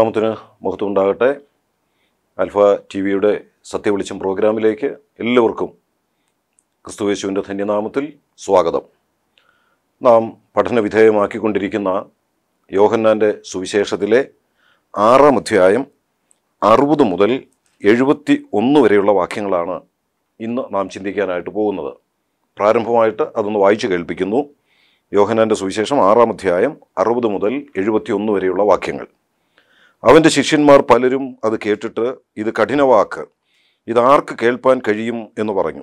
ദൈവനാമത്തിന് മഹത്വം ഉണ്ടാകട്ടെ അൽഫ ടി വിയുടെ സത്യവെളിച്ചം പ്രോഗ്രാമിലേക്ക് എല്ലാവർക്കും ക്രിസ്തുവേശുവിന്റെ ധന്യനാമത്തിൽ സ്വാഗതം. നാം പഠനവിധേയമാക്കിക്കൊണ്ടിരിക്കുന്ന യോഹന്നാന്റെ സുവിശേഷത്തിലെ ആറാം അധ്യായം അറുപത് മുതൽ എഴുപത്തി ഒന്ന് വരെയുള്ള വാക്യങ്ങളാണ് ഇന്ന് നാം ചിന്തിക്കാനായിട്ട് പോകുന്നത്. പ്രാരംഭമായിട്ട് അതൊന്ന് വായിച്ചു കേൾപ്പിക്കുന്നു. യോഹനാന്റെ സുവിശേഷം ആറാം അധ്യായം അറുപത് മുതൽ എഴുപത്തി ഒന്ന് വരെയുള്ള വാക്യങ്ങൾ. അവന്റെ ശിഷ്യന്മാർ പലരും അത് കേട്ടിട്ട് ഇത് കഠിനവാക്ക് ഇതാർക്ക് കേൾപ്പാൻ കഴിയും എന്ന് പറഞ്ഞു.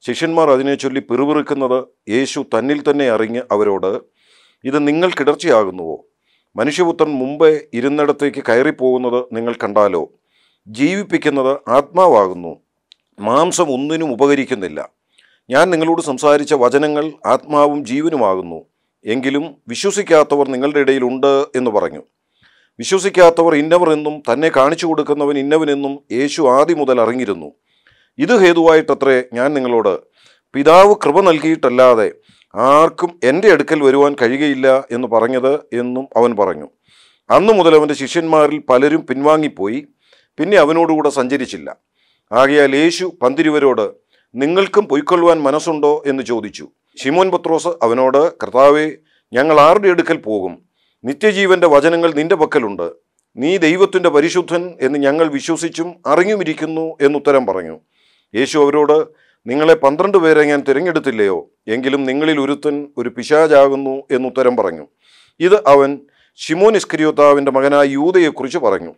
ശിഷ്യന്മാർ അതിനെ ചൊല്ലി പിറുപിറുക്കുന്നത് യേശു തന്നിൽ തന്നെ അറിഞ്ഞ് അവരോട് ഇത് നിങ്ങൾ കിടർച്ചയാകുന്നുവോ? മനുഷ്യപുത്രൻ മുമ്പേ ഇരുന്നിടത്തേക്ക് കയറിപ്പോകുന്നത് നിങ്ങൾ കണ്ടാലോ? ജീവിപ്പിക്കുന്നത് ആത്മാവാകുന്നു മാംസം ഒന്നിനും ഉപകരിക്കുന്നില്ല. ഞാൻ നിങ്ങളോട് സംസാരിച്ച വചനങ്ങൾ ആത്മാവും ജീവനുമാകുന്നു എങ്കിലും വിശ്വസിക്കാത്തവർ നിങ്ങളുടെ ഇടയിലുണ്ട് എന്ന് പറഞ്ഞു. വിശ്വസിക്കാത്തവർ ഇന്നവർ എന്നും തന്നെ കാണിച്ചു കൊടുക്കുന്നവൻ ഇന്നവനെന്നും യേശു ആദ്യം മുതൽ അറിഞ്ഞിരുന്നു. ഇത് ഹേതുവായിട്ടത്രേ ഞാൻ നിങ്ങളോട് പിതാവ് കൃപ നൽകിയിട്ടല്ലാതെ ആർക്കും എന്റെ അടുക്കൽ വരുവാൻ കഴിയുകയില്ല എന്ന് പറഞ്ഞത് എന്നും അവൻ പറഞ്ഞു. അന്നു മുതൽ അവന്റെ ശിഷ്യന്മാരിൽ പലരും പിൻവാങ്ങിപ്പോയി പിന്നെ അവനോടുകൂടെ സഞ്ചരിച്ചില്ല. ആകയാൽ യേശു പന്തിരുവരോട് നിങ്ങൾക്കും പൊയ്ക്കൊള്ളുവാൻ മനസ്സുണ്ടോ? എന്ന് ചോദിച്ചു. ശിമോൻ പത്രോസ് അവനോട് കർത്താവേ ഞങ്ങൾ ആരുടെ അടുക്കൽ പോകും? നിത്യജീവന്റെ വചനങ്ങൾ നിന്റെ പക്കലുണ്ട്. നീ ദൈവത്തിന്റെ പരിശുദ്ധൻ എന്ന് ഞങ്ങൾ വിശ്വസിച്ചും അറിഞ്ഞുമിരിക്കുന്നു എന്നുത്തരം പറഞ്ഞു. യേശു അവരോട് നിങ്ങളെ പന്ത്രണ്ട് പേരെ ഞാൻ തിരഞ്ഞെടുത്തില്ലയോ? എങ്കിലും നിങ്ങളിൽ ഒരുത്തൻ ഒരു പിശാചാകുന്നു എന്നുത്തരം പറഞ്ഞു. ഇത് അവൻ ഷിമോൻ ഇസ്കരിയോത്താവിന്റെ മകനായ യൂതയെക്കുറിച്ച് പറഞ്ഞു.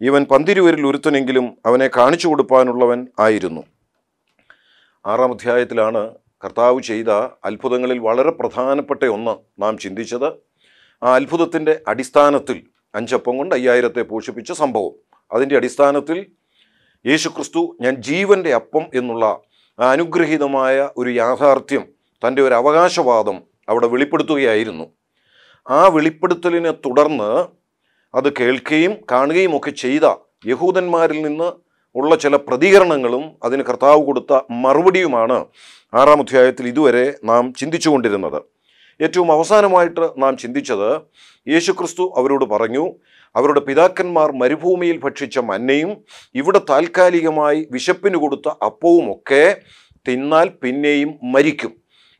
ഇവൻ പന്തിരുവരിൽ ഒരുത്തനെങ്കിലും അവനെ കാണിച്ചു കൊടുപ്പാനുള്ളവൻ ആയിരുന്നു. ആറാം അധ്യായത്തിലാണ് കർത്താവ് ചെയ്ത അത്ഭുതങ്ങളിൽ വളരെ പ്രധാനപ്പെട്ട ഒന്ന് നാം ചിന്തിച്ചത്. ആ അത്ഭുതത്തിന്റെ അടിസ്ഥാനത്തിൽ അഞ്ചപ്പം കൊണ്ട് അയ്യായിരത്തെ പോഷിപ്പിച്ച സംഭവം. അതിന്റെ അടിസ്ഥാനത്തിൽ യേശുക്രിസ്തു ഞാൻ ജീവന്റെ അപ്പം എന്നുള്ള അനുഗ്രഹീതമായ ഒരു യാഥാർത്ഥ്യം തന്റെ ഒരു അവകാശവാദം അവിടെ വെളിപ്പെടുത്തുകയായിരുന്നു. ആ വെളിപ്പെടുത്തലിനെ തുടർന്ന് അത് കേൾക്കുകയും കാണുകയും ഒക്കെ ചെയ്ത യഹൂദന്മാരിൽ നിന്ന് ഉള്ള ചില പ്രതികരണങ്ങളും അതിന് കർത്താവ് കൊടുത്ത മറുപടിയുമാണ് ആറാം അധ്യായത്തിൽ ഇതുവരെ നാം ചിന്തിച്ചുകൊണ്ടിരുന്നത്. ഏറ്റവും അവസാനമായിട്ട് നാം ചിന്തിച്ചത് യേശുക്രിസ്തു അവരോട് പറഞ്ഞു അവരുടെ പിതാക്കന്മാർ മരുഭൂമിയിൽ ഭക്ഷിച്ച മന്നയും ഇവിടെ താൽക്കാലികമായി വിശപ്പിന് കൊടുത്ത അപ്പവുമൊക്കെ തിന്നാൽ പിന്നെയും മരിക്കും.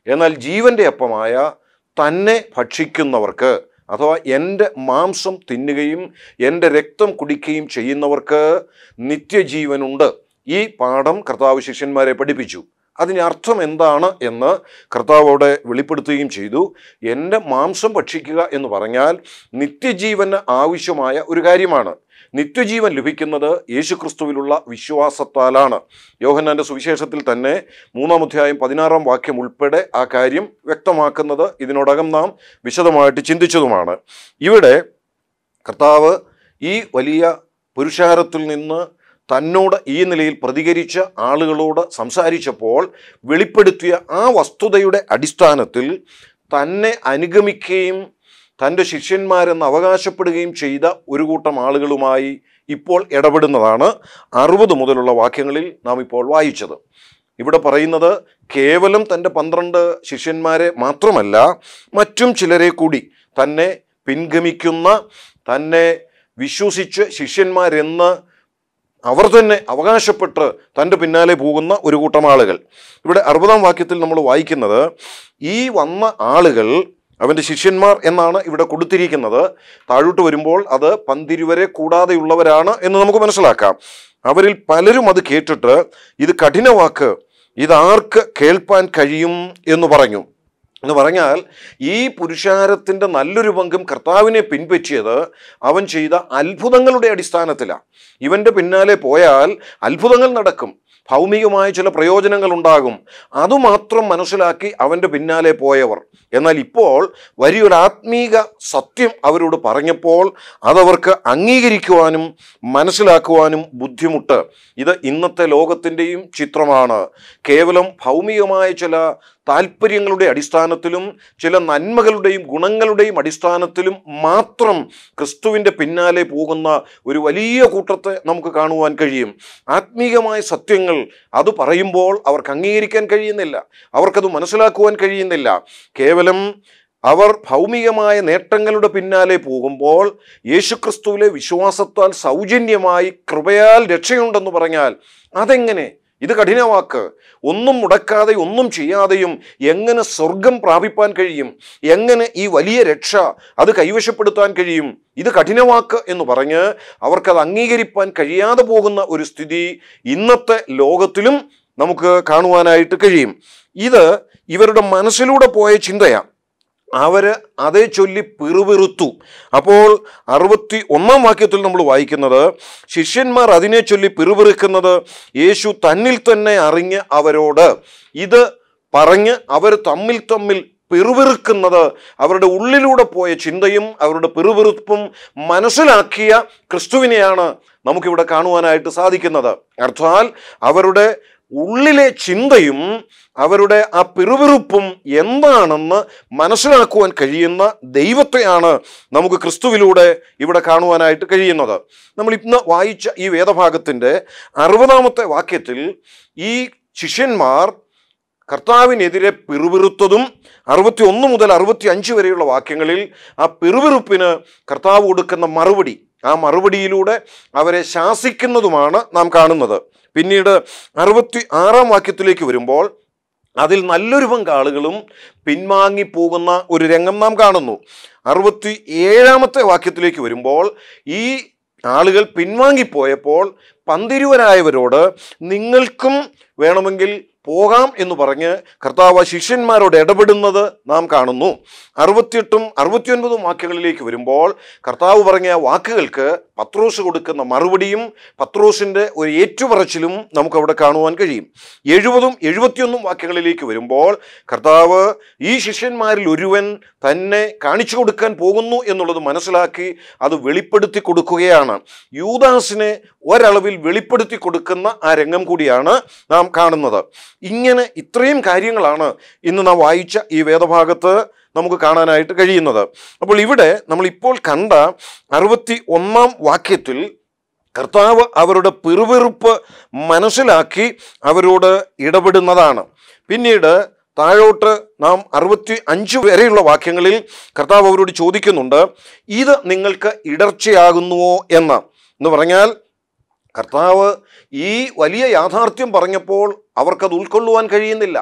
എന്നാൽ ജീവന്റെ അപ്പമായ തന്നെ ഭക്ഷിക്കുന്നവർക്ക് അഥവാ എന്റെ മാംസം തിന്നുകയും എന്റെ രക്തം കുടിക്കുകയും ചെയ്യുന്നവർക്ക് നിത്യജീവനുണ്ട്. ഈ പാഠം കർത്താവ് ശിഷ്യന്മാരെ പഠിപ്പിച്ചു. അതിന് അർത്ഥം എന്താണ് എന്ന് കർത്താവ് അവിടെ വെളിപ്പെടുത്തുകയും ചെയ്തു. എന്റെ മാംസം ഭക്ഷിക്കുക എന്ന് പറഞ്ഞാൽ നിത്യജീവന് ആവശ്യമായ ഒരു കാര്യമാണ്. നിത്യജീവൻ ലഭിക്കുന്നത് യേശുക്രിസ്തുവിലുള്ള വിശ്വാസത്താലാണ്. യോഹന്നാന്റെ സുവിശേഷത്തിൽ തന്നെ മൂന്നാം അധ്യായം പതിനാറാം വാക്യം ഉൾപ്പെടെ ആ കാര്യം വ്യക്തമാക്കുന്നത് ഇതിനോടകം നാം വിശദമായിട്ട് ചിന്തിച്ചതുമാണ്. ഇവിടെ കർത്താവ് ഈ വലിയ പുരുഷാരത്തിൽ നിന്ന് തന്നോട് ഈ നിലയിൽ പ്രതികരിച്ച ആളുകളോട് സംസാരിച്ചപ്പോൾ വെളിപ്പെടുത്തിയ ആ വസ്തുതയുടെ അടിസ്ഥാനത്തിൽ തന്നെ അനുഗമിക്കുകയും തന്റെ ശിഷ്യന്മാരെന്ന് അവകാശപ്പെടുകയും ചെയ്ത ഒരു കൂട്ടം ആളുകളുമായി ഇപ്പോൾ ഇടപെടുന്നതാണ് അറുപത് മുതലുള്ള വാക്യങ്ങളിൽ നാം ഇപ്പോൾ വായിച്ചത്. ഇവിടെ പറയുന്നത് കേവലം തന്റെ പന്ത്രണ്ട് ശിഷ്യന്മാരെ മാത്രമല്ല മറ്റും ചിലരെ കൂടി തന്നെ പിൻഗമിക്കുന്ന തന്നെ വിശ്വസിച്ച് ശിഷ്യന്മാരെന്ന് അവർ തന്നെ അവകാശപ്പെട്ട് തന്റെ പിന്നാലെ പോകുന്ന ഒരു കൂട്ടം ആളുകൾ. ഇവിടെ അറുപതാം വാക്യത്തിൽ നമ്മൾ വായിക്കുന്നത് ഈ വന്ന ആളുകൾ അവന്റെ ശിഷ്യന്മാർ എന്നാണ് ഇവിടെ കൊടുത്തിരിക്കുന്നത്. താഴോട്ട് വരുമ്പോൾ അത് പന്തിരുവരെ കൂടാതെയുള്ളവരാണ് എന്ന് നമുക്ക് മനസ്സിലാക്കാം. അവരിൽ പലരും അത് കേട്ടിട്ട് ഇത് കഠിനവാക്ക് ഇതാർക്ക് കേൾപ്പാൻ കഴിയും എന്ന് പറഞ്ഞു. എന്ന് പറഞ്ഞാൽ ഈ പുരുഷാരത്തിന്റെ നല്ലൊരു പങ്കും കർത്താവിനെ പിൻപറ്റിയത് അവൻ ചെയ്ത അത്ഭുതങ്ങളുടെ അടിസ്ഥാനത്തിലാണ്. ഇവന്റെ പിന്നാലെ പോയാൽ അത്ഭുതങ്ങൾ നടക്കും. ഭൗമികമായ ചില പ്രയോജനങ്ങൾ ഉണ്ടാകും. അതുമാത്രം മനസ്സിലാക്കി അവന്റെ പിന്നാലെ പോയവർ. എന്നാൽ ഇപ്പോൾ വലിയൊരു ആത്മീക സത്യം അവരോട് പറഞ്ഞപ്പോൾ അതവർക്ക് അംഗീകരിക്കുവാനും മനസ്സിലാക്കുവാനും ബുദ്ധിമുട്ട്. ഇത് ഇന്നത്തെ ലോകത്തിന്റെയും ചിത്രമാണ്. കേവലം ഭൗമികമായ ചില താല്പര്യങ്ങളുടെ അടിസ്ഥാനത്തിലും ചില നന്മകളുടെയും ഗുണങ്ങളുടെയും അടിസ്ഥാനത്തിലും മാത്രം ക്രിസ്തുവിന്റെ പിന്നാലെ പോകുന്ന ഒരു വലിയ കൂട്ടത്തെ നമുക്ക് കാണുവാൻ കഴിയും. ആത്മീകമായ സത്യങ്ങൾ അത് പറയുമ്പോൾ അവർക്ക് അംഗീകരിക്കാൻ കഴിയുന്നില്ല. അവർക്കത് മനസ്സിലാക്കുവാൻ കഴിയുന്നില്ല. കേവലം അവർ ഭൗമികമായ നേട്ടങ്ങളുടെ പിന്നാലെ പോകുമ്പോൾ യേശുക്രിസ്തുവിലെ വിശ്വാസത്താൽ സൗജന്യമായി കൃപയാൽ രക്ഷയുണ്ടെന്ന് പറഞ്ഞാൽ അതെങ്ങനെ? ഇത് കഠിനവാക്ക്. ഒന്നും മുടക്കാതെ ഒന്നും ചെയ്യാതെയും എങ്ങനെ സ്വർഗം പ്രാപിപ്പാൻ കഴിയും? എങ്ങനെ ഈ വലിയ രക്ഷ അത് കൈവശപ്പെടുത്താൻ കഴിയും? ഇത് കഠിനവാക്ക് എന്ന് പറഞ്ഞ് അവർക്കത് അംഗീകരിപ്പാൻ കഴിയാതെ പോകുന്ന ഒരു സ്ഥിതി ഇന്നത്തെ ലോകത്തിലും നമുക്ക് കാണുവാനായിട്ട് കഴിയും. ഇത് ഇവരുടെ മനസ്സിലൂടെ പോയ ചിന്തയാണ്. അവർ അതേ ചൊല്ലി പിറുപിറുത്തു. അപ്പോൾ അറുപത്തി ഒന്നാം വാക്യത്തിൽ നമ്മൾ വായിക്കുന്നത് ശിഷ്യന്മാർ അതിനെ ചൊല്ലി പിറുപിറുക്കുന്നത് യേശു തന്നിൽ തന്നെ അറിഞ്ഞ് അവരോട് ഇത് പറഞ്ഞ് അവർ തമ്മിൽ തമ്മിൽ പിറുപിറുക്കുന്നത് അവരുടെ ഉള്ളിലൂടെ പോയ ചിന്തയും അവരുടെ പിറുപിറുപ്പും മനസ്സിലാക്കിയ ക്രിസ്തുവിനെയാണ് നമുക്കിവിടെ കാണുവാനായിട്ട് സാധിക്കുന്നത്. അർത്ഥാൽ അവരുടെ ഉള്ളിലെ ചിന്തയും അവരുടെ ആ പിറുപിറുപ്പും എന്താണെന്ന് മനസ്സിലാക്കുവാൻ കഴിയുന്ന ദൈവത്തെയാണ് നമുക്ക് ക്രിസ്തുവിലൂടെ ഇവിടെ കാണുവാനായിട്ട് കഴിയുന്നത്. നമ്മൾ ഇന്ന് വായിച്ച ഈ വേദഭാഗത്തിന്റെ അറുപതാമത്തെ വാക്യത്തിൽ ഈ ശിഷ്യന്മാർ കർത്താവിനെതിരെ പിറുപിറുത്തതും അറുപത്തി ഒന്ന് മുതൽ അറുപത്തി അഞ്ച് വരെയുള്ള വാക്യങ്ങളിൽ ആ പിറുപിറുപ്പിന് കർത്താവ് കൊടുക്കുന്ന മറുപടി ആ മറുപടിയിലൂടെ അവരെ ശാസിക്കുന്നതുമാണ് നാം കാണുന്നത്. പിന്നീട് അറുപത്തി ആറാം വാക്യത്തിലേക്ക് വരുമ്പോൾ അതിൽ നല്ലൊരു പങ്കാളുകളും പിൻവാങ്ങിപ്പോകുന്ന ഒരു രംഗം നാം കാണുന്നു. അറുപത്തി ഏഴാമത്തെ വാക്യത്തിലേക്ക് വരുമ്പോൾ ഈ ആളുകൾ പിൻവാങ്ങിപ്പോയപ്പോൾ പന്തിരുവരായവരോട് നിങ്ങൾക്കും വേണമെങ്കിൽ പോകാം എന്ന് പറഞ്ഞ് കർത്താവ് ശിഷ്യന്മാരോട് ഇടപെടുന്നത് നാം കാണുന്നു. അറുപത്തിയെട്ടും അറുപത്തിയൊൻപതും വാക്യങ്ങളിലേക്ക് വരുമ്പോൾ കർത്താവ് പറഞ്ഞ വാക്കുകൾക്ക് പത്രോസ് കൊടുക്കുന്ന മറുപടിയും പത്രോസിന്റെ ഒരു ഏറ്റുപറച്ചിലും നമുക്കവിടെ കാണുവാൻ കഴിയും. എഴുപതും എഴുപത്തിയൊന്നും വാക്യങ്ങളിലേക്ക് വരുമ്പോൾ കർത്താവ് ഈ ശിഷ്യന്മാരിൽ ഒരുവൻ തന്നെ കാണിച്ചു കൊടുക്കാൻ പോകുന്നു എന്നുള്ളത് മനസ്സിലാക്കി അത് വെളിപ്പെടുത്തി കൊടുക്കുകയാണ്. യൂദാസിനെ ഒരളവിൽ വെളിപ്പെടുത്തി കൊടുക്കുന്ന ആ രംഗം കൂടിയാണ് നാം കാണുന്നത്. ഇങ്ങനെ ഇത്രയും കാര്യങ്ങളാണ് ഇന്ന് നാം വായിച്ച ഈ വേദഭാഗത്ത്. നമുക്ക് കാണാനായിട്ട് കഴിയുന്നത്. അപ്പോൾ ഇവിടെ നമ്മൾ ഇപ്പോൾ കണ്ട അറുപത്തി ഒന്നാം വാക്യത്തിൽ കർത്താവ് അവരുടെ പിറുപിറുപ്പ് മനസ്സിലാക്കി അവരോട് ഇടപെടുന്നതാണ്. പിന്നീട് താഴോട്ട് നാം അറുപത്തി അഞ്ച് വരെയുള്ള വാക്യങ്ങളിൽ കർത്താവ് അവരോട് ചോദിക്കുന്നുണ്ട് ഇത് നിങ്ങൾക്ക് ഇടർച്ചയാകുന്നുവോ എന്ന്? എന്ന് പറഞ്ഞാൽ കർത്താവ് ഈ വലിയ യാഥാർത്ഥ്യം പറഞ്ഞപ്പോൾ അവർക്കത് ഉൾക്കൊള്ളുവാൻ കഴിയുന്നില്ല.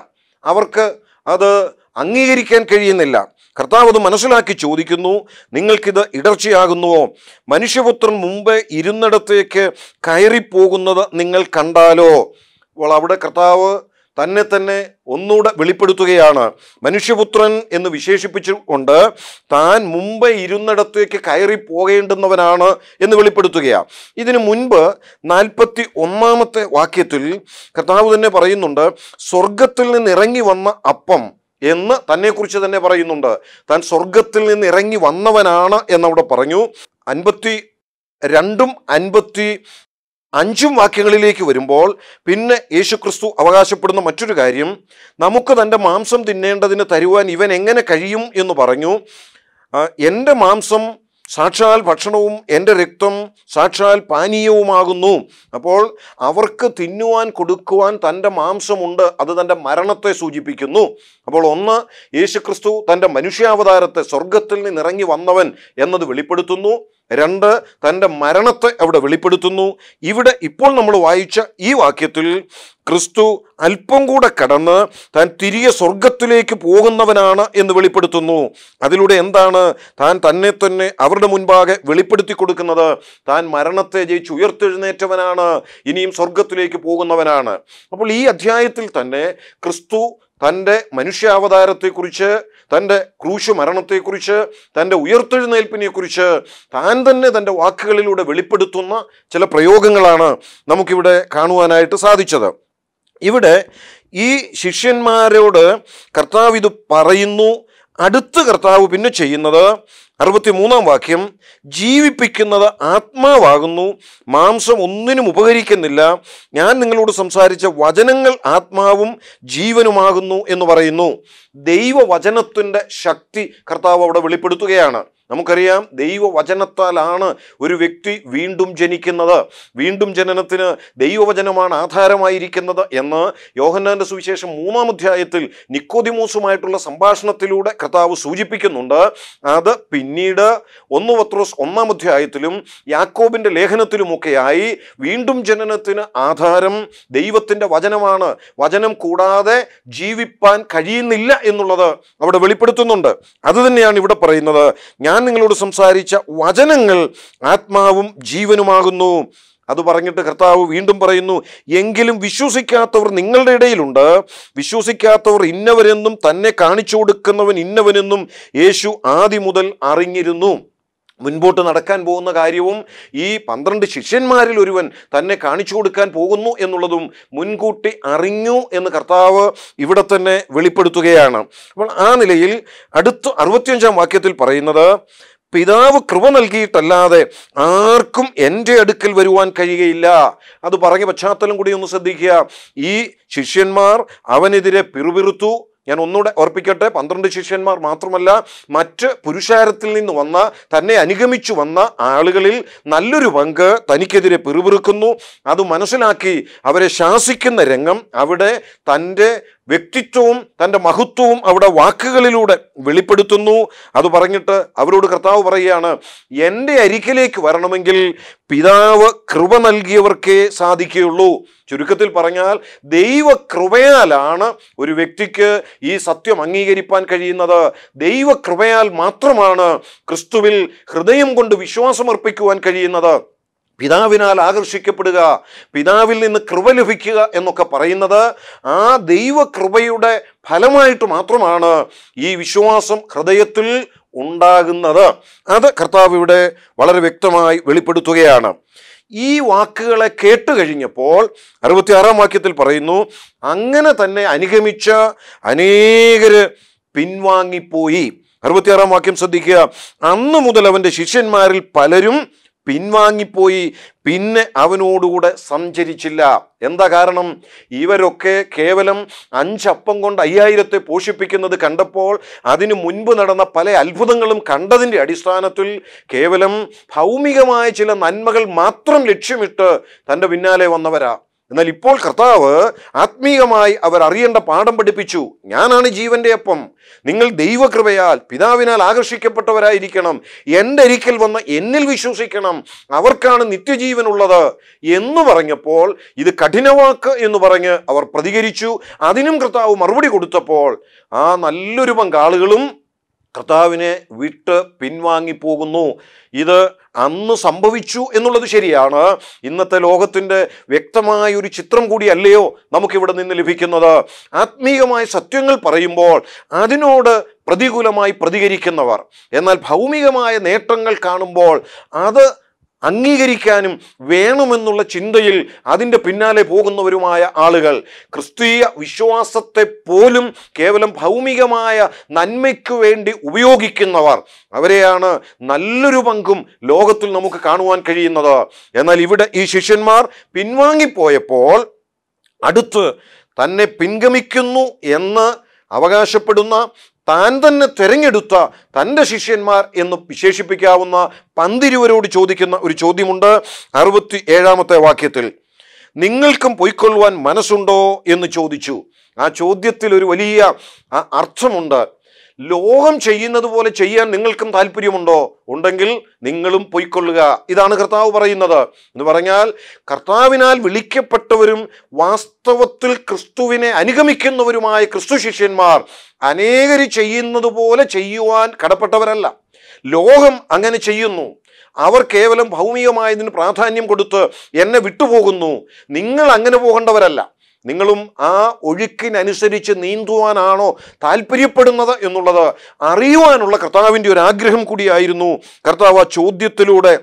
അവർക്ക് അത് അംഗീകരിക്കാൻ കഴിയുന്നില്ല. കർത്താവ് അത് മനസ്സിലാക്കി ചോദിക്കുന്നു നിങ്ങൾക്കിത് ഇടർച്ചയാകുന്നുവോ? മനുഷ്യപുത്രൻ മുമ്പ് ഇരുന്നിടത്തേക്ക് കയറിപ്പോകുന്നത് നിങ്ങൾ കണ്ടാലോ? അപ്പോൾ അവിടെ കർത്താവ് തന്നെ തന്നെ ഒന്നുകൂടെ വെളിപ്പെടുത്തുകയാണ്. മനുഷ്യപുത്രൻ എന്ന് വിശേഷിപ്പിച്ചുകൊണ്ട് താൻ മുമ്പ് ഇരുന്നിടത്തേക്ക് കയറി പോകേണ്ടുന്നവനാണ് എന്ന് വെളിപ്പെടുത്തുകയാണ് ഇതിനു മുൻപ് നാൽപ്പത്തി ഒന്നാമത്തെ വാക്യത്തിൽ കർത്താവ് തന്നെ പറയുന്നുണ്ട് സ്വർഗത്തിൽ നിന്ന് ഇറങ്ങി വന്ന അപ്പം എന്ന് തന്നെക്കുറിച്ച് തന്നെ പറയുന്നുണ്ട്. താൻ സ്വർഗത്തിൽ നിന്ന് ഇറങ്ങി വന്നവനാണ് എന്നവിടെ പറഞ്ഞു. അൻപത്തി രണ്ടും അൻപത്തി അഞ്ചും വാക്യങ്ങളിലേക്ക് വരുമ്പോൾ പിന്നെ യേശുക്രിസ്തു അവകാശപ്പെടുന്ന മറ്റൊരു കാര്യം നമുക്ക് തന്റെ മാംസം തിന്നേണ്ടതിന് തരുവാൻ ഇവൻ എങ്ങനെ കഴിയും? എന്ന് പറഞ്ഞു. എന്റെ മാംസം സാക്ഷാൽ ഭക്ഷണവും എന്റെ രക്തം സാക്ഷാൽ പാനീയവുമാകുന്നു. അപ്പോൾ അവർക്ക് തിന്നുവാൻ കൊടുക്കുവാൻ തന്റെ മാംസമുണ്ട്. അത് തന്റെ മരണത്തെ സൂചിപ്പിക്കുന്നു. അപ്പോൾ ഒന്ന് യേശുക്രിസ്തു തന്റെ മനുഷ്യാവതാരത്തെ സ്വർഗത്തിൽ നിന്ന് ഇറങ്ങി വന്നവൻ എന്നത് വെളിപ്പെടുത്തുന്നു. രണ്ട് തന്റെ മരണത്തെ അവിടെ വെളിപ്പെടുത്തുന്നു. ഇവിടെ ഇപ്പോൾ നമ്മൾ വായിച്ച ഈ വാക്യത്തിൽ ക്രിസ്തു അല്പം കൂടെ കടന്ന് താൻ തിരികെ സ്വർഗത്തിലേക്ക് പോകുന്നവനാണ് എന്ന് വെളിപ്പെടുത്തുന്നു. അതിലൂടെ എന്താണ് താൻ തന്നെ തന്നെ അവരുടെ മുൻപാകെ വെളിപ്പെടുത്തി കൊടുക്കുന്നത്? താൻ മരണത്തെ ജയിച്ച് ഉയർത്തെഴുന്നേറ്റവനാണ് ഇനിയും സ്വർഗത്തിലേക്ക് പോകുന്നവനാണ്. അപ്പോൾ ഈ അധ്യായത്തിൽ തന്നെ ക്രിസ്തു തന്റെ മനുഷ്യാവതാരത്തെക്കുറിച്ച് തന്റെ ക്രൂശു മരണത്തെക്കുറിച്ച് തന്റെ ഉയർത്തെഴുന്നേൽപ്പിനെക്കുറിച്ച് താൻ തന്നെ തന്റെ വാക്കുകളിലൂടെ വെളിപ്പെടുത്തുന്ന ചില പ്രയോഗങ്ങളാണ് നമുക്കിവിടെ കാണുവാനായിട്ട് സാധിച്ചത്. ഇവിടെ ഈ ശിഷ്യന്മാരോട് കർത്താവ് ഇത് പറയുന്നു. അടുത്ത് കർത്താവ് പിന്നെ ചെയ്യുന്നത് അറുപത്തി മൂന്നാം വാക്യം ജീവിപ്പിക്കുന്നത് ആത്മാവാകുന്നു മാംസം ഒന്നിനും ഉപകരിക്കുന്നില്ല. ഞാൻ നിങ്ങളോട് സംസാരിച്ച വചനങ്ങൾ ആത്മാവും ജീവനുമാകുന്നു എന്ന് പറയുന്നു. ദൈവവചനത്തിന്റെ ശക്തി കർത്താവ് അവിടെ വെളിപ്പെടുത്തുകയാണ്. നമുക്കറിയാം ദൈവവചനത്താലാണ് ഒരു വ്യക്തി വീണ്ടും ജനിക്കുന്നത്. വീണ്ടും ജനനത്തിന് ദൈവവചനമാണ് ആധാരമായിരിക്കുന്നത് എന്ന് യോഹന്നാന്റെ സുവിശേഷം മൂന്നാം അധ്യായത്തിൽ നിക്കോദിമോസുമായിട്ടുള്ള സംഭാഷണത്തിലൂടെ കർത്താവ് സൂചിപ്പിക്കുന്നുണ്ട്. അത് പിന്നീട് ഒന്ന് പത്രോസ് ഒന്നാം അധ്യായത്തിലും യാക്കോബിന്റെ ലേഖനത്തിലുമൊക്കെയായി വീണ്ടും ജനനത്തിന് ആധാരം ദൈവത്തിന്റെ വചനമാണ്. വചനം കൂടാതെ ജീവിപ്പാൻ കഴിയുന്നില്ല എന്നുള്ളത് അവിടെ വെളിപ്പെടുത്തുന്നുണ്ട്. അതുതന്നെയാണ് ഇവിടെ പറയുന്നത്. ഞാൻ നിങ്ങളോട് സംസാരിച്ച വചനങ്ങൾ ആത്മാവും ജീവനുമാകുന്നു. അത് പറഞ്ഞിട്ട് കർത്താവ് വീണ്ടും പറയുന്നു എങ്കിലും വിശ്വസിക്കാത്തവർ നിങ്ങളുടെ ഇടയിലുണ്ട്. വിശ്വസിക്കാത്തവർ ഇന്നവരെന്നും തന്നെ കാണിച്ചു കൊടുക്കുന്നവൻ ഇന്നവനെന്നും യേശു ആദ്യം മുതൽ അറിഞ്ഞിരുന്നു. മുൻപോട്ട് നടക്കാൻ പോകുന്ന കാര്യവും ഈ പന്ത്രണ്ട് ശിഷ്യന്മാരിൽ ഒരുവൻ തന്നെ കാണിച്ചു കൊടുക്കാൻ പോകുന്നു എന്നുള്ളതും മുൻകൂട്ടി അറിഞ്ഞു എന്ന് കർത്താവ് ഇവിടെ തന്നെ വെളിപ്പെടുത്തുകയാണ്. അപ്പോൾ ആ നിലയിൽ അടുത്ത അറുപത്തിയഞ്ചാം വാക്യത്തിൽ പറയുന്നത് പിതാവ് കൃപ നൽകിയിട്ടല്ലാതെ ആർക്കും എന്റെ അടുക്കൽ വരുവാൻ കഴിയുകയില്ല. അത് പറഞ്ഞ പശ്ചാത്തലം കൂടി ഒന്ന് ശ്രദ്ധിക്കുക. ഈ ശിഷ്യന്മാർ അവനെതിരെ പിറുപിറുത്തു ഞാൻ ഒന്നുകൂടെ ഓർപ്പിക്കട്ടെ പന്ത്രണ്ട് ശിഷ്യന്മാർ മാത്രമല്ല മറ്റ് പുരുഷാരത്തിൽ നിന്ന് വന്ന തന്നെ അനുഗമിച്ചു വന്ന ആളുകളിൽ നല്ലൊരു പങ്ക് തനിക്കെതിരെ പിറുപിറുക്കുന്നു. അത് മനസ്സിലാക്കി അവരെ ശാസിക്കുന്ന രംഗം അവിടെ തന്റെ വ്യക്തിത്വവും തന്റെ മഹത്വവും അവിടെ വാക്കുകളിലൂടെ വെളിപ്പെടുത്തുന്നു. അത് പറഞ്ഞിട്ട് അവരോട് കർത്താവ് പറയുകയാണ് എന്റെ അരികിലേക്ക് വരണമെങ്കിൽ പിതാവ് കൃപ നൽകിയവർക്കേ സാധിക്കുകയുള്ളൂ. ചുരുക്കത്തിൽ പറഞ്ഞാൽ ദൈവ കൃപയാലാണ് ഒരു വ്യക്തിക്ക് ഈ സത്യം അംഗീകരിപ്പാൻ കഴിയുന്നത്. ദൈവ കൃപയാൽ മാത്രമാണ് ക്രിസ്തുവിൽ ഹൃദയം കൊണ്ട് വിശ്വാസമർപ്പിക്കുവാൻ കഴിയുന്നത്. പിതാവിനാൽ ആകർഷിക്കപ്പെടുക പിതാവിൽ നിന്ന് കൃപ ലഭിക്കുക എന്നൊക്കെ പറയുന്നത് ആ ദൈവകൃപയുടെ ഫലമായിട്ട് മാത്രമാണ് ഈ വിശ്വാസം ഹൃദയത്തിൽ ഉണ്ടാകുന്നത്. അത് കർത്താവ് ഇവിടെ വളരെ വ്യക്തമായി വെളിപ്പെടുത്തുകയാണ്. ഈ വാക്കുകളെ കേട്ട് കഴിഞ്ഞപ്പോൾ അറുപത്തിയാറാം വാക്യത്തിൽ പറയുന്നു അങ്ങനെ തന്നെ അനുഗമിച്ച അനേകര് പിൻവാങ്ങിപ്പോയി. അറുപത്തിയാറാം വാക്യം ശ്രദ്ധിക്കുക അന്ന് മുതൽ അവന്റെ ശിഷ്യന്മാരിൽ പലരും പിൻവാങ്ങിപ്പോയി. പിന്നെ അവനോടുകൂടെ സഞ്ചരിച്ചില്ല. എന്താ കാരണം? ഇവരൊക്കെ കേവലം അഞ്ചപ്പം കൊണ്ട് അയ്യായിരത്തെ പോഷിപ്പിക്കുന്നത് കണ്ടപ്പോൾ അതിനു മുൻപ് നടന്ന പല അത്ഭുതങ്ങളും കണ്ടതിന്റെ അടിസ്ഥാനത്തിൽ കേവലം ഭൗമികമായ ചില നന്മകൾ മാത്രം ലക്ഷ്യമിട്ട് തന്റെ പിന്നാലെ വന്നവരാ. എന്നാൽ ഇപ്പോൾ കർത്താവ് ആത്മീയമായി അവർ അറിയേണ്ട പാഠം പഠിപ്പിച്ചു. ഞാനാണ് ജീവന്റെ അപ്പം. നിങ്ങൾ ദൈവകൃപയാൽ പിതാവിനാൽ ആകർഷിക്കപ്പെട്ടവരായിരിക്കണം. എന്റെ അരിക്കൽ വന്ന് എന്നിൽ വിശ്വസിക്കണം. അവർക്കാണ് നിത്യജീവനുള്ളത് എന്ന് പറഞ്ഞപ്പോൾ ഇത് കഠിനവാക്ക് എന്ന് പറഞ്ഞ് അവർ പ്രതികരിച്ചു. അതിനും കർത്താവ് മറുപടി കൊടുത്തപ്പോൾ ആ നല്ലൊരു പങ്കാളുകളും കർത്താവിനെ വിട്ട് പിൻവാങ്ങിപ്പോകുന്നു ഇത് അന്ന് സംഭവിച്ചു എന്നുള്ളത് ശരിയാണ്. ഇന്നത്തെ ലോകത്തിന്റെ വ്യക്തമായ ഒരു ചിത്രം കൂടിയല്ലയോ നമുക്കിവിടെ നിന്ന് ലഭിക്കുന്നത്. ആത്മീയമായ സത്യങ്ങൾ പറയുമ്പോൾ അതിനോട് പ്രതികൂലമായി പ്രതികരിക്കുന്നവർ. എന്നാൽ ഭൗമികമായ നേട്ടങ്ങൾ കാണുമ്പോൾ അത് അംഗീകരിക്കാനും വേണമെന്നുള്ള ചിന്തയിൽ അതിന്റെ പിന്നാലെ പോകുന്നവരുമായ ആളുകൾ ക്രിസ്തീയ വിശ്വാസത്തെ പോലും കേവലം ഭൗമികമായ നന്മയ്ക്ക് വേണ്ടി ഉപയോഗിക്കുന്നവർ അവരെയാണ് നല്ലൊരു പങ്കും ലോകത്തിൽ നമുക്ക് കാണുവാൻ കഴിയുന്നത്. എന്നാൽ ഇവിടെ ഈ ശിഷ്യന്മാർ പിൻവാങ്ങിപ്പോയപ്പോൾ അടുത്ത് തന്നെ പിൻഗമിക്കുന്നു എന്ന് അവകാശപ്പെടുന്ന താൻ തന്നെ തിരഞ്ഞെടുത്ത തന്റെ ശിഷ്യന്മാർ എന്ന് വിശേഷിപ്പിക്കാവുന്ന പന്തിരുവരോട് ചോദിക്കുന്ന ഒരു ചോദ്യമുണ്ട്. അറുപത്തി ഏഴാമത്തെ വാക്യത്തിൽ നിങ്ങൾക്കും പൊയ്ക്കൊള്ളുവാൻ മനസ്സുണ്ടോ? എന്ന് ചോദിച്ചു. ആ ചോദ്യത്തിൽ ഒരു വലിയ അർത്ഥമുണ്ട്. ലോകം ചെയ്യുന്നത് പോലെ ചെയ്യാൻ നിങ്ങൾക്കും താല്പര്യമുണ്ടോ? ഉണ്ടെങ്കിൽ നിങ്ങളും പൊയ്ക്കൊള്ളുക. ഇതാണ് കർത്താവ് പറയുന്നത്. എന്ന് പറഞ്ഞാൽ കർത്താവിനാൽ വിളിക്കപ്പെട്ടവരും വാസ്തവത്തിൽ ക്രിസ്തുവിനെ അനുഗമിക്കുന്നവരുമായ ക്രിസ്തു ശിഷ്യന്മാർ അനേകർ ചെയ്യുന്നത് പോലെ ചെയ്യുവാൻ കടപ്പെട്ടവരല്ല. ലോകം അങ്ങനെ ചെയ്യുന്നു. അവർ കേവലം ഭൗമികമായതിന് പ്രാധാന്യം കൊടുത്ത് എന്നെ വിട്ടുപോകുന്നു. നിങ്ങൾ അങ്ങനെ പോകേണ്ടവരല്ല. നിങ്ങളും ആ ഒഴുക്കിനനുസരിച്ച് നീന്തുവാനാണോ താല്പര്യപ്പെടുന്നത് എന്നുള്ളത് അറിയുവാനുള്ള കർത്താവിന്റെ ഒരു ആഗ്രഹം കൂടിയായിരുന്നു കർത്താവ് ആ ചോദ്യത്തിലൂടെ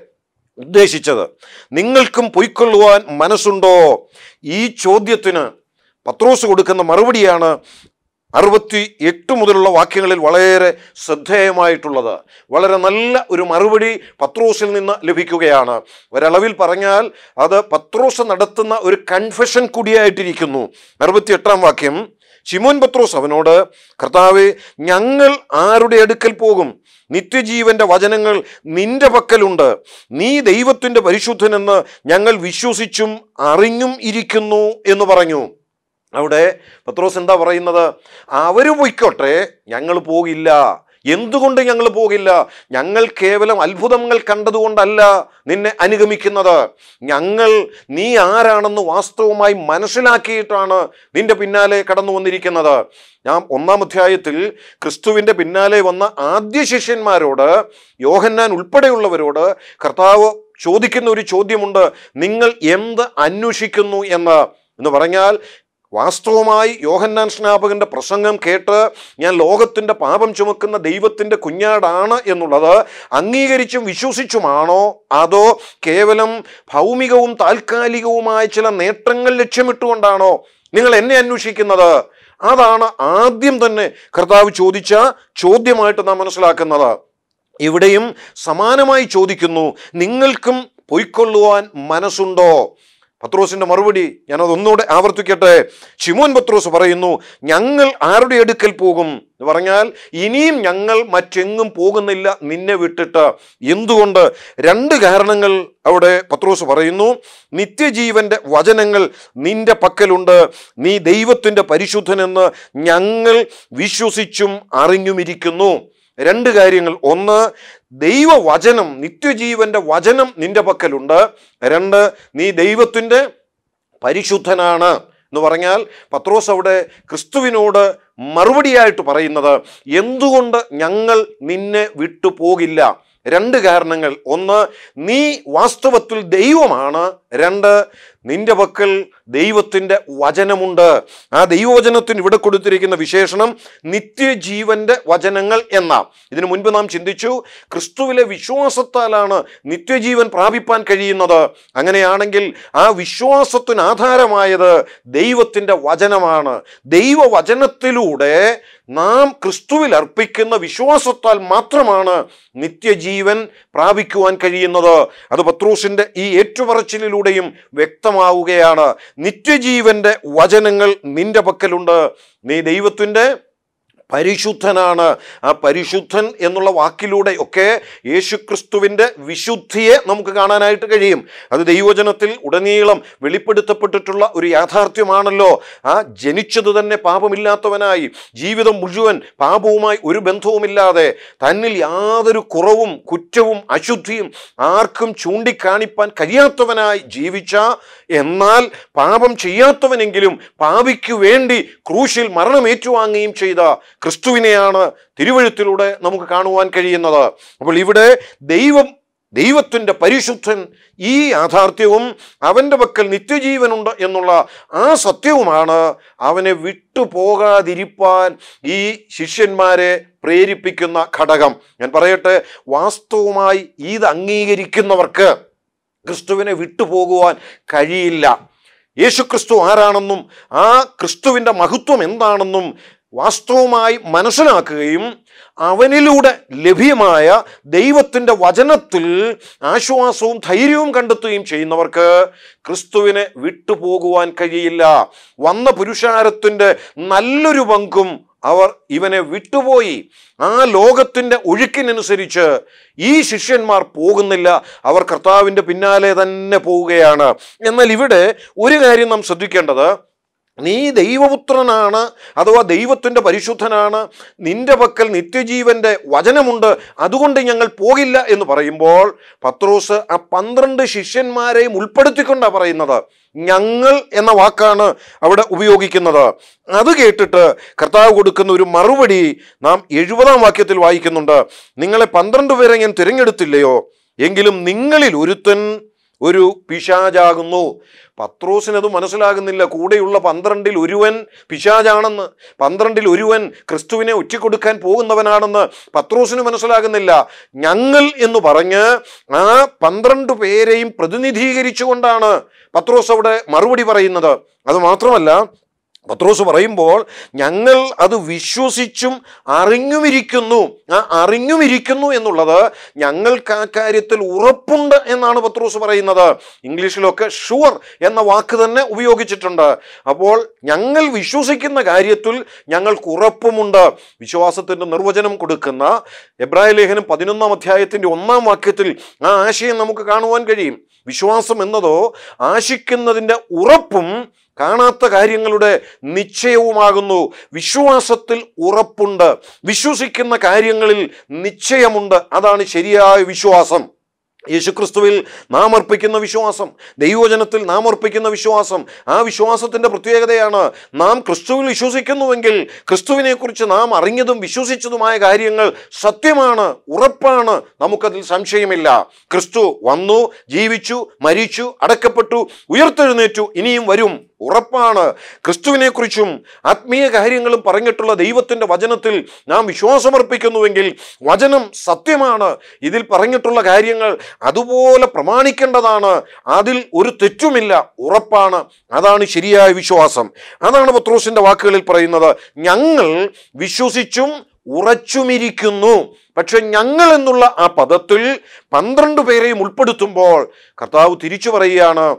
ഉദ്ദേശിച്ചത്. നിങ്ങൾക്കും പൊയ്ക്കൊള്ളുവാൻ മനസ്സുണ്ടോ? ഈ ചോദ്യത്തിന് പത്രോസ് കൊടുക്കുന്ന മറുപടിയാണ് അറുപത്തി എട്ട് മുതലുള്ള വാക്യങ്ങളിൽ വളരെ ശ്രദ്ധേയമായിട്ടുള്ളത്. വളരെ നല്ല ഒരു മറുപടി പത്രോസിൽ നിന്ന് ലഭിക്കുകയാണ്. ഒരളവിൽ പറഞ്ഞാൽ അത് പത്രോസ് നടത്തുന്ന ഒരു കൺഫെഷൻ കൂടിയായിട്ടിരിക്കുന്നു. അറുപത്തി എട്ടാം വാക്യം. ചിമോൻ പത്രോസ് അവനോട് കർത്താവെ ഞങ്ങൾ ആരുടെ അടുക്കൽ പോകും? നിത്യജീവന്റെ വചനങ്ങൾ നിന്റെ പക്കലുണ്ട്. നീ ദൈവത്തിന്റെ പരിശുദ്ധനെന്ന് ഞങ്ങൾ വിശ്വസിച്ചും അറിഞ്ഞും ഇരിക്കുന്നു എന്ന് പറഞ്ഞു. അവിടെ പത്രോസ് എന്താ പറയുന്നത്? അവർ പൊയ്ക്കോട്ടെ ഞങ്ങൾ പോകില്ല. എന്തുകൊണ്ട് ഞങ്ങൾ പോകില്ല? ഞങ്ങൾ കേവലം അത്ഭുതങ്ങൾ കണ്ടതുകൊണ്ടല്ല നിന്നെ അനുഗമിക്കുന്നത്. ഞങ്ങൾ നീ ആരാണെന്ന് വാസ്തവമായി മനസ്സിലാക്കിയിട്ടാണ് നിന്റെ പിന്നാലെ കടന്നു വന്നിരിക്കുന്നത്. ഞാൻ ഒന്നാം അധ്യായത്തിൽ ക്രിസ്തുവിന്റെ പിന്നാലെ വന്ന ആദ്യ ശിഷ്യന്മാരോട് യോഹന്നാൻ ഉൾപ്പെടെയുള്ളവരോട് കർത്താവ് ചോദിക്കുന്ന ഒരു ചോദ്യമുണ്ട്. നിങ്ങൾ എന്ത് അന്വേഷിക്കുന്നു എന്ന്? എന്ന് പറഞ്ഞാൽ വാസ്തവമായി യോഹന്നാൻ സ്നാപകന്റെ പ്രസംഗം കേട്ട് ഞാൻ ലോകത്തിന്റെ പാപം ചുമക്കുന്ന ദൈവത്തിന്റെ കുഞ്ഞാടാണ് എന്നുള്ളത് അംഗീകരിച്ചും വിശ്വസിച്ചുമാണോ? അതോ കേവലം ഭൗമികവും താൽക്കാലികവുമായ ചില നേട്ടങ്ങൾ ലക്ഷ്യമിട്ടുകൊണ്ടാണോ നിങ്ങൾ എന്നെ അന്വേഷിക്കുന്നത്? അതാണ് ആദ്യം തന്നെ കർത്താവ് ചോദിച്ച ചോദ്യമായിട്ട് നാം മനസ്സിലാക്കുന്നത്. ഇവിടെയും സമാനമായി ചോദിക്കുന്നു നിങ്ങൾക്കും പൊയ്ക്കൊള്ളുവാൻ മനസ്സുണ്ടോ? പത്രോസിന്റെ മറുപടി ഞാനത് ഒന്നുകൂടെ ആവർത്തിക്കട്ടെ. ഷിമോൻ പത്രോസ് പറയുന്നു ഞങ്ങൾ ആരുടെ അടുക്കൽ പോകും? എന്ന് പറഞ്ഞാൽ ഇനിയും ഞങ്ങൾ മറ്റെങ്ങും പോകുന്നില്ല നിന്നെ വിട്ടിട്ട്. എന്തുകൊണ്ട്? രണ്ട് കാരണങ്ങൾ അവിടെ പത്രോസ് പറയുന്നു. നിത്യജീവന്റെ വചനങ്ങൾ നിന്റെ പക്കലുണ്ട്. നീ ദൈവത്തിന്റെ പരിശുദ്ധനെന്ന് ഞങ്ങൾ വിശ്വസിച്ചും അറിഞ്ഞുമിരിക്കുന്നു. രണ്ട് കാര്യങ്ങൾ. ഒന്ന് ദൈവവചനം നിത്യജീവന്റെ വചനം നിന്റെ പക്കലുണ്ട്. രണ്ട് നീ ദൈവത്തിന്റെ പരിശുദ്ധനാണ് എന്ന് പറഞ്ഞാൽ പത്രോസ് അവിടെ ക്രിസ്തുവിനോട് മറുപടിയായിട്ട് പറയുന്നത് എന്തുകൊണ്ട് ഞങ്ങൾ നിന്നെ വിട്ടു പോകില്ല രണ്ട് കാരണങ്ങൾ. ഒന്ന് നീ വാസ്തവത്തിൽ ദൈവമാണ് രണ്ട് നിന്റെ പക്കൽ ദൈവത്തിന്റെ വചനമുണ്ട്. ആ ദൈവവചനത്തിന് ഇവിടെ കൊടുത്തിരിക്കുന്ന വിശേഷണം നിത്യജീവന്റെ വചനങ്ങൾ എന്ന ഇതിനു മുൻപ് നാം ചിന്തിച്ചു ക്രിസ്തുവിലെ വിശ്വാസത്താലാണ് നിത്യജീവൻ പ്രാപിപ്പാൻ കഴിയുന്നത്. അങ്ങനെയാണെങ്കിൽ ആ വിശ്വാസത്തിന് ആധാരമായത് ദൈവത്തിന്റെ വചനമാണ്. ദൈവവചനത്തിലൂടെ നാം ക്രിസ്തുവിൽ അർപ്പിക്കുന്ന വിശ്വാസത്താൽ മാത്രമാണ് നിത്യജീവൻ പ്രാപിക്കുവാൻ കഴിയുന്നത്. അത് പത്രൂസിന്റെ ഈ ഏറ്റുപറച്ചിലൂടെയും വ്യക്തമാവുകയാണ്. നിത്യജീവന്റെ വചനങ്ങൾ നിന്റെ പക്കലുണ്ട്. നീ ദൈവത്തിന്റെ പരിശുദ്ധനാണ്. ആ പരിശുദ്ധൻ എന്നുള്ള വാക്കിലൂടെ ഒക്കെ യേശുക്രിസ്തുവിന്റെ വിശുദ്ധിയെ നമുക്ക് കാണാനായിട്ട് കഴിയും. അത് ദൈവജനത്തിൽ ഉടനീളം വെളിപ്പെടുത്തപ്പെട്ടിട്ടുള്ള ഒരു യാഥാർത്ഥ്യമാണല്ലോ. ആ ജനിച്ചത് തന്നെ പാപമില്ലാത്തവനായി. ജീവിതം മുഴുവൻ പാപവുമായി ഒരു ബന്ധവുമില്ലാതെ തന്നിൽ യാതൊരു കുറവും കുറ്റവും അശുദ്ധിയും ആർക്കും ചൂണ്ടിക്കാണിപ്പാൻ കഴിയാത്തവനായി ജീവിച്ച എന്നാൽ പാപം ചെയ്യാത്തവനെങ്കിലും പാപിക്കു വേണ്ടി ക്രൂശിൽ മരണം ഏറ്റുവാങ്ങുകയും ചെയ്ത ക്രിസ്തുവിനെയാണ് തിരുവഴുത്തിലൂടെ നമുക്ക് കാണുവാൻ കഴിയുന്നത്. അപ്പോൾ ഇവിടെ ദൈവം ദൈവത്തിന്റെ പരിശുദ്ധൻ ഈ യാഥാർത്ഥ്യവും അവന്റെ പക്കൽ നിത്യജീവനുണ്ട് എന്നുള്ള ആ സത്യവുമാണ് അവനെ വിട്ടുപോകാതിരിപ്പാൻ ഈ ശിഷ്യന്മാരെ പ്രേരിപ്പിക്കുന്ന ഘടകം. ഞാൻ പറയട്ടെ വാസ്തവമായി ഇത് അംഗീകരിക്കുന്നവർക്ക് ക്രിസ്തുവിനെ വിട്ടുപോകുവാൻ കഴിയില്ല. യേശുക്രിസ്തു ആരാണെന്നും ആ ക്രിസ്തുവിന്റെ മഹത്വം എന്താണെന്നും വാസ്തവമായി മനസ്സിലാക്കുകയും അവനിലൂടെ ലഭ്യമായ ദൈവത്തിന്റെ വചനത്തിൽ ആശ്വാസവും ധൈര്യവും കണ്ടെത്തുകയും ചെയ്യുന്നവർക്ക് ക്രിസ്തുവിനെ വിട്ടുപോകുവാൻ കഴിയില്ല. വന്ന പുരുഷാരത്തിന്റെ നല്ലൊരു പങ്കും അവർ ഇവനെ വിട്ടുപോയി. ആ ലോകത്തിന്റെ ഒഴുക്കിനനുസരിച്ച് ഈ ശിഷ്യന്മാർ പോകുന്നില്ല. അവർ കർത്താവിന്റെ പിന്നാലെ തന്നെ പോവുകയാണ്. എന്നാൽ ഇവിടെ ഒരു കാര്യം നാം ശ്രദ്ധിക്കേണ്ടത്. നീ ദൈവപുത്രനാണ് അഥവാ ദൈവത്തിന്റെ പരിശുദ്ധനാണ് നിന്റെ പക്കൽ നിത്യജീവന്റെ വചനമുണ്ട് അതുകൊണ്ട് ഞങ്ങൾ പോകില്ല എന്ന് പറയുമ്പോൾ പത്രോസ് ആ പന്ത്രണ്ട് ശിഷ്യന്മാരെയും ഉൾപ്പെടുത്തിക്കൊണ്ടാണ് പറയുന്നത്. ഞങ്ങൾ എന്ന വാക്കാണ് അവിടെ ഉപയോഗിക്കുന്നത്. അത് കേട്ടിട്ട് കർത്താവ് കൊടുക്കുന്ന ഒരു മറുപടി നാം എഴുപതാം വാക്യത്തിൽ വായിക്കുന്നുണ്ട്. നിങ്ങളെ പന്ത്രണ്ട് പേരെ ഞാൻ തിരഞ്ഞെടുത്തില്ലയോ? എങ്കിലും നിങ്ങളിൽ ഒരുത്തൻ ഒരു പിശാചാകുന്നു. പത്രോസിനത് മനസ്സിലാകുന്നില്ല. കൂടെയുള്ള പന്ത്രണ്ടിൽ ഒരുവൻ പിശാചാണെന്ന്. പന്ത്രണ്ടിൽ ഒരുവൻ ക്രിസ്തുവിനെ ഒറ്റിക്കൊടുക്കാൻ പോകുന്നവനാണെന്ന് പത്രോസിന് മനസ്സിലാകുന്നില്ല. ഞങ്ങൾ എന്ന് പറഞ്ഞ് ആ പന്ത്രണ്ട് പേരെയും പ്രതിനിധീകരിച്ചുകൊണ്ടാണ് പത്രോസ് അവിടെ മറുപടി പറയുന്നത്. അത് മാത്രമല്ല പത്രോസ് പറയുമ്പോൾ ഞങ്ങൾ അത് വിശ്വസിച്ചും അറിഞ്ഞുമിരിക്കുന്നു. ആ അറിഞ്ഞുമിരിക്കുന്നു എന്നുള്ളത് ഞങ്ങൾക്ക് ആ കാര്യത്തിൽ ഉറപ്പുണ്ട് എന്നാണ് പത്രോസ് പറയുന്നത്. ഇംഗ്ലീഷിലൊക്കെ ഷുവർ എന്ന വാക്ക് തന്നെ ഉപയോഗിച്ചിട്ടുണ്ട്. അപ്പോൾ ഞങ്ങൾ വിശ്വസിക്കുന്ന കാര്യത്തിൽ ഞങ്ങൾക്ക് ഉറപ്പുമുണ്ട്. വിശ്വാസത്തിന്റെ നിർവചനം കൊടുക്കുന്ന എബ്രായ ലേഖനം പതിനൊന്നാം അധ്യായത്തിന്റെ ഒന്നാം വാക്യത്തിൽ ആ ആശയം നമുക്ക് കാണുവാൻ കഴിയും. വിശ്വാസം എന്നതോ ആശിക്കുന്നതിന്റെ ഉറപ്പും കാണാത്ത കാര്യങ്ങളുടെ നിശ്ചയവുമാകുന്നു. വിശ്വാസത്തിൽ ഉറപ്പുണ്ട്. വിശ്വസിക്കുന്ന കാര്യങ്ങളിൽ നിശ്ചയമുണ്ട്. അതാണ് ശരിയായ വിശ്വാസം. യേശുക്രിസ്തുവിൽ നാം അർപ്പിക്കുന്ന വിശ്വാസം ദൈവജനത്തിൽ നാം അർപ്പിക്കുന്ന വിശ്വാസം ആ വിശ്വാസത്തിന്റെ പ്രത്യേകതയാണ്. നാം ക്രിസ്തുവിൽ വിശ്വസിക്കുന്നുവെങ്കിൽ ക്രിസ്തുവിനെക്കുറിച്ച് നാം അറിഞ്ഞതും വിശ്വസിച്ചതുമായ കാര്യങ്ങൾ സത്യമാണ് ഉറപ്പാണ്. നമുക്കതിൽ സംശയമില്ല. ക്രിസ്തു വന്നു ജീവിച്ചു മരിച്ചു അടക്കപ്പെട്ടു ഉയർത്തെഴുന്നേറ്റു ഇനിയും വരും. ഉറപ്പാണ്. ക്രിസ്തുവിനെക്കുറിച്ചും ആത്മീയ കാര്യങ്ങളും പറഞ്ഞിട്ടുള്ള ദൈവത്തിന്റെ വചനത്തിൽ നാം വിശ്വാസമർപ്പിക്കുന്നുവെങ്കിൽ വചനം സത്യമാണ്. ഇതിൽ പറഞ്ഞിട്ടുള്ള കാര്യങ്ങൾ അതുപോലെ പ്രമാണിക്കേണ്ടതാണ്. അതിൽ ഒരു തെറ്റുമില്ല. ഉറപ്പാണ്. അതാണ് ശരിയായ വിശ്വാസം. അതാണ് പത്രോസിന്റെ വാക്കുകളിൽ പറയുന്നത്. ഞങ്ങൾ വിശ്വസിച്ചും ഉറച്ചുമിരിക്കുന്നു. പക്ഷെ ഞങ്ങൾ എന്നുള്ള ആ പദത്തിൽ പന്ത്രണ്ട് പേരെയും ഉൾപ്പെടുത്തുമ്പോൾ കർത്താവ് തിരിച്ചു പറയുകയാണ്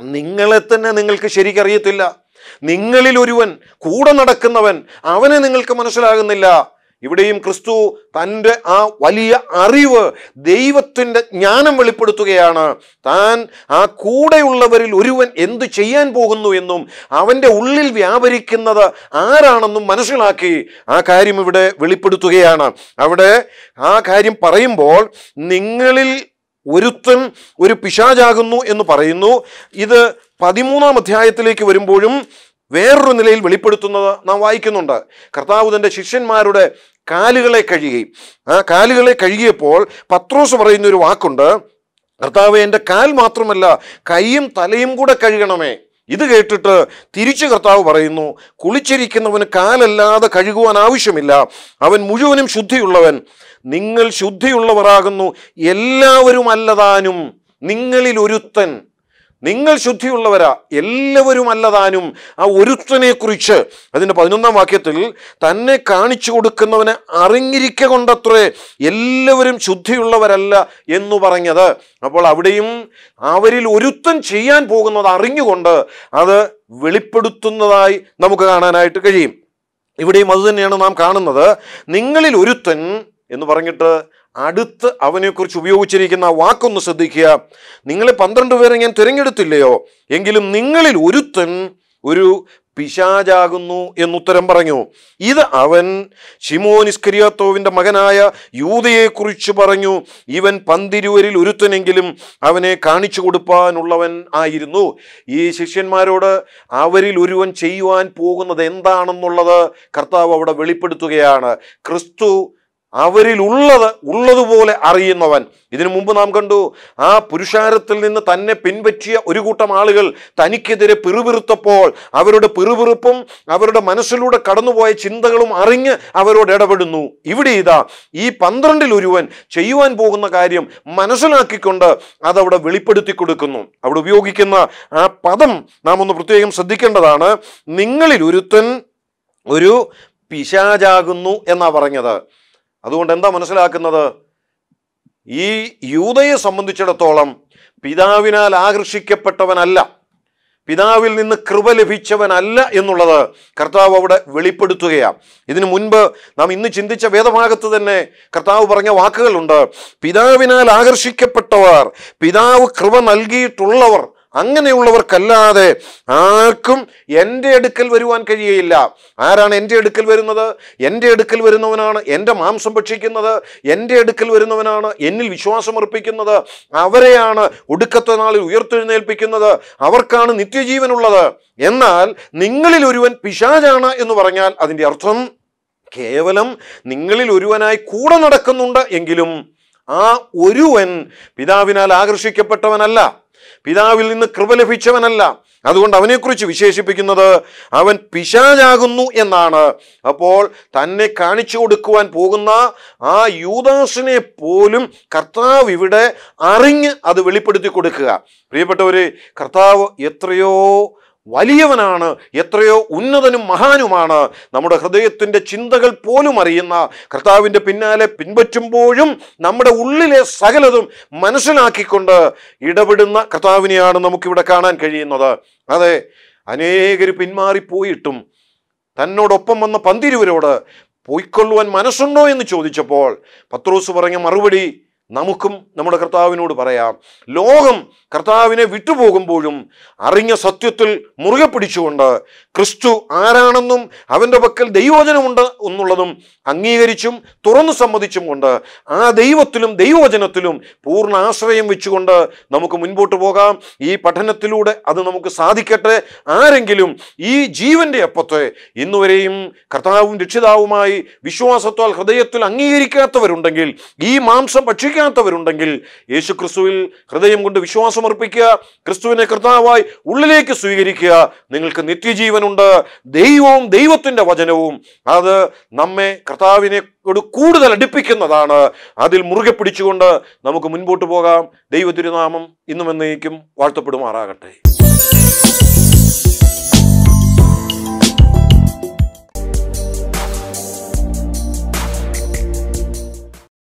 നിങ്ങളെ തന്നെ നിങ്ങൾക്ക് ശരിക്കറിയത്തില്ല. നിങ്ങളിൽ ഒരുവൻ കൂടെ നടക്കുന്നവൻ അവനെ നിങ്ങൾക്ക് മനസ്സിലാകുന്നില്ല. ഇവിടെയും ക്രിസ്തു തന്റെ ആ വലിയ അറിവ് ദൈവത്തിന്റെ ജ്ഞാനം വെളിപ്പെടുത്തുകയാണ്. താൻ ആ കൂടെയുള്ളവരിൽ ഒരുവൻ എന്തു ചെയ്യാൻ പോകുന്നു എന്നും അവന്റെ ഉള്ളിൽ വ്യാപരിക്കുന്നത് ആരാണെന്നും മനസ്സിലാക്കി ആ കാര്യം ഇവിടെ വെളിപ്പെടുത്തുകയാണ്. അവിടെ ആ കാര്യം പറയുമ്പോൾ നിങ്ങളിൽ ഒരുത്തൻ ഒരു പിശാചാകുന്നു എന്ന് പറയുന്നു. ഇത് പതിമൂന്നാം അധ്യായത്തിലേക്ക് വരുമ്പോഴും വേറൊരു നിലയിൽ വെളിപ്പെടുത്തുന്നത് നാം വായിക്കുന്നുണ്ട്. കർത്താവ് തന്റെ ശിഷ്യന്മാരുടെ കാലുകളെ കഴുകി. ആ കാലുകളെ കഴുകിയപ്പോൾ പത്രോസ് പറയുന്ന ഒരു വാക്കുണ്ട്. കർത്താവ് എന്റെ കാൽ മാത്രമല്ല കൈയും തലയും കൂടെ കഴുകണമേ. ഇത് കേട്ടിട്ട് തിരിച്ചു കർത്താവ് പറയുന്നു കുളിച്ചിരിക്കുന്നവന് കാലല്ലാതെ കഴുകുവാൻ ആവശ്യമില്ല. അവൻ മുഴുവനും ശുദ്ധിയുള്ളവൻ. നിങ്ങൾ ശുദ്ധിയുള്ളവരാകുന്നു എല്ലാവരും അല്ലതാനും. നിങ്ങളിൽ ഒരുത്തൻ. നിങ്ങൾ ശുദ്ധിയുള്ളവരാ എല്ലാവരും അല്ലതാനും. ആ ഒരുത്തനെ കുറിച്ച് അതിന്റെ പതിനൊന്നാം വാക്യത്തിൽ തന്നെ കാണിച്ചു കൊടുക്കുന്നവനെ അറിഞ്ഞിരിക്ക കൊണ്ടത്രേ എല്ലാവരും ശുദ്ധിയുള്ളവരല്ല എന്ന് പറഞ്ഞത്. അപ്പോൾ അവിടെയും അവരിൽ ഒരുത്തൻ ചെയ്യാൻ പോകുന്നത് അറിഞ്ഞുകൊണ്ട് അത് വെളിപ്പെടുത്തുന്നതായി നമുക്ക് കാണാനായിട്ട് കഴിയും. ഇവിടെയും അതുതന്നെയാണ് നാം കാണുന്നത്. നിങ്ങളിൽ ഒരുത്തൻ എന്ന് പറഞ്ഞിട്ട് അടുത്ത് അവനെക്കുറിച്ച് ഉപയോഗിച്ചിരിക്കുന്ന വാക്കൊന്ന് ശ്രദ്ധിക്കുക. നിങ്ങളെ പന്ത്രണ്ട് പേരെ ഞാൻ തിരഞ്ഞെടുത്തില്ലയോ? എങ്കിലും നിങ്ങളിൽ ഒരുത്തൻ ഒരു പിശാചാകുന്നു എന്നുത്തരം പറഞ്ഞു. ഇത് അവൻ ഷിമോനിസ്കരിയാത്തോവിന്റെ മകനായ യൂതയെക്കുറിച്ച് പറഞ്ഞു. ഇവൻ പന്തിരുവരിൽ ഒരുത്തനെങ്കിലും അവനെ കാണിച്ചു കൊടുപ്പാനുള്ളവൻ ആയിരുന്നു. ഈ ശിഷ്യന്മാരോട് അവരിൽ ഒരുവൻ ചെയ്യുവാൻ പോകുന്നത് എന്താണെന്നുള്ളത് കർത്താവ് അവിടെ വെളിപ്പെടുത്തുകയാണ്. ക്രിസ്തു അവരിൽ ഉള്ളത് ഉള്ളതുപോലെ അറിയുന്നവൻ. ഇതിനു മുമ്പ് നാം കണ്ടു ആ പുരുഷാരത്തിൽ നിന്ന് തന്നെ പിൻപറ്റിയ ഒരു കൂട്ടം ആളുകൾ തനിക്കെതിരെ പിറുപിറുത്തപ്പോൾ അവരുടെ പിറുപിറുപ്പും അവരുടെ മനസ്സിലൂടെ കടന്നുപോയ ചിന്തകളും അറിഞ്ഞ് അവരോട് ഇടപെടുന്നു. ഇവിടെ ഇതാ ഈ പന്ത്രണ്ടിൽ ഒരുവൻ ചെയ്യുവാൻ പോകുന്ന കാര്യം മനസ്സിലാക്കിക്കൊണ്ട് അതവിടെ വെളിപ്പെടുത്തി കൊടുക്കുന്നു. അവിടെ ഉപയോഗിക്കുന്ന ആ പദം നാം ഒന്ന് പ്രത്യേകം ശ്രദ്ധിക്കേണ്ടതാണ്. നിങ്ങളിൽ ഒരുത്തൻ ഒരു പിശാചാകുന്നു എന്നാ പറഞ്ഞത്. അതുകൊണ്ട് എന്താ മനസ്സിലാക്കുന്നത്? ഈ യൂതയെ സംബന്ധിച്ചിടത്തോളം പിതാവിനാൽ ആകർഷിക്കപ്പെട്ടവനല്ല പിതാവിൽ നിന്ന് കൃപ ലഭിച്ചവനല്ല എന്നുള്ളത് കർത്താവ് അവിടെ വെളിപ്പെടുത്തുകയാണ്. ഇതിനു മുൻപ് നാം ഇന്ന് ചിന്തിച്ച വേദഭാഗത്ത് തന്നെ കർത്താവ് പറഞ്ഞ വാക്കുകളുണ്ട്. പിതാവിനാൽ ആകർഷിക്കപ്പെട്ടവർ പിതാവ് കൃപ നൽകിയിട്ടുള്ളവർ അങ്ങനെയുള്ളവർക്കല്ലാതെ ആർക്കും എന്റെ അടുക്കൽ വരുവാൻ കഴിയയില്ല. ആരാണ് എന്റെ അടുക്കൽ വരുന്നത്? എന്റെ അടുക്കൽ വരുന്നവനാണ് എന്റെ മാംസം ഭക്ഷിക്കുന്നത്. എന്റെ അടുക്കൽ വരുന്നവനാണ് എന്നിൽ വിശ്വാസം വിശ്വാസമർപ്പിക്കുന്നത് അവരെയാണ് ഒടുക്കത്തെ നാളിൽ ഉയർത്തെഴുന്നേൽപ്പിക്കുന്നത്. അവർക്കാണ് നിത്യജീവനുള്ളത്. എന്നാൽ നിങ്ങളിൽ ഒരുവൻ പിശാചാണ് എന്ന് പറഞ്ഞാൽ അതിന്റെ അർത്ഥം കേവലം നിങ്ങളിൽ ഒരുവനായി കൂടെ നടക്കുന്നുണ്ട് എങ്കിലും ആ ഒരുവൻ പിതാവിനാൽ ആകർഷിക്കപ്പെട്ടവനല്ല. പിതാവിൽ നിന്ന് കൃപ ലഭിച്ചവനല്ല. അതുകൊണ്ട് അവനെക്കുറിച്ച് വിശേഷിപ്പിക്കുന്നത് അവൻ പിശാചാകുന്നു എന്നാണ്. അപ്പോൾ തന്നെ കാണിച്ചു കൊടുക്കുവാൻ പോകുന്ന ആ യൂദാസിനെ പോലും കർത്താവ് ഇവിടെ അറിഞ്ഞ് അത് വെളിപ്പെടുത്തി കൊടുക്കുക. പ്രിയപ്പെട്ടവര് കർത്താവ് എത്രയോ വലിയവനാണ് എത്രയോ ഉന്നതനും മഹാനുമാണ്. നമ്മുടെ ഹൃദയത്തിന്റെ ചിന്തകൾ പോലും അറിയുന്ന കർത്താവിന്റെ പിന്നാലെ പിൻപറ്റുമ്പോഴും നമ്മുടെ ഉള്ളിലെ സകലതും മനസ്സിലാക്കിക്കൊണ്ട് ഇടപെടുന്ന കർത്താവിനെയാണ് നമുക്കിവിടെ കാണാൻ കഴിയുന്നത്. അതെ അനേകർ പിന്മാറിപ്പോയിട്ടും തന്നോടൊപ്പം വന്ന പന്തിരുവരോട് പോയിക്കൊള്ളുവാൻ മനസ്സുണ്ടോ എന്ന് ചോദിച്ചപ്പോൾ പത്രോസ് പറഞ്ഞ മറുപടി നമുക്കും നമ്മുടെ കർത്താവിനോട് പറയാം. ലോകം കർത്താവിനെ വിട്ടുപോകുമ്പോഴും അറിഞ്ഞ സത്യത്തിൽ മുറുകെ പിടിച്ചുകൊണ്ട് ക്രിസ്തു ആരാണെന്നും അവന്റെ പക്കൽ ദൈവവചനമുണ്ട് എന്നുള്ളതും അംഗീകരിച്ചും തുറന്നു സമ്മതിച്ചും കൊണ്ട് ആ ദൈവത്തിലും ദൈവവചനത്തിലും പൂർണ ആശ്രയം വെച്ചുകൊണ്ട് നമുക്ക് മുൻപോട്ട് പോകാം. ഈ പഠനത്തിലൂടെ അത് നമുക്ക് സാധിക്കട്ടെ. ആരെങ്കിലും ഈ ജീവന്റെ അപ്പത്തെ ഇന്നുവരെയും കർത്താവും രക്ഷിതാവുമായി വിശ്വാസത്താൽ ഹൃദയത്തിൽ അംഗീകരിക്കാത്തവരുണ്ടെങ്കിൽ ഈ മാംസം ഭക്ഷിക്കാത്തവരുണ്ടെങ്കിൽ യേശു ക്രിസ്തുവിൽ ഹൃദയം കൊണ്ട് വിശ്വാസമർപ്പിക്കുക ക്രിസ്തുവിനെ കർത്താവായി ഉള്ളിലേക്ക് സ്വീകരിക്കുക. നിങ്ങൾക്ക് നിത്യജീവനുണ്ട്. ദൈവവും ദൈവത്തിന്റെ വചനവും അത് നമ്മെ കർത്താവിനെ കൂടുതൽ അടുപ്പിക്കുന്നതാണ്. അതിൽ മുറുകെ പിടിച്ചുകൊണ്ട് നമുക്ക് മുൻപോട്ട് പോകാം. ദൈവ തിരുനാമം ഇന്നും എന്നേക്കും വാഴ്ത്തപ്പെടുമാറാകട്ടെ.